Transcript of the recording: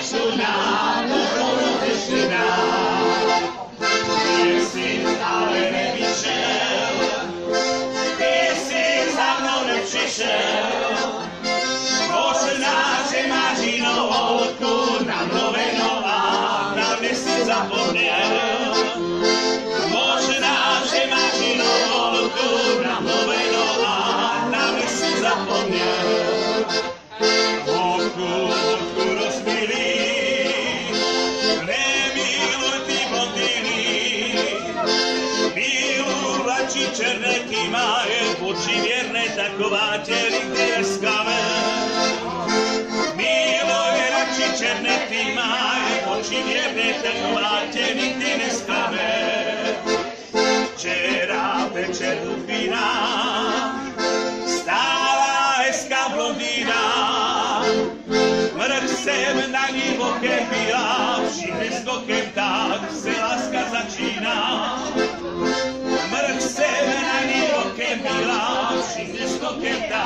nesudná, pochodu nesudná. Ty jsi ale nevyšel, ty jsi za mnou nepřišel. Možná, že máš jinou holku, namluvenou a na mě. Má, je oči věrné, taková tě nikdy neskame. Miluje radši černetý má, je oči věrné, taková tě nikdy neskame. Včera večer vína, stála hezká blondýna, mrk jsem na ní bokem byla, všichni skokem give that.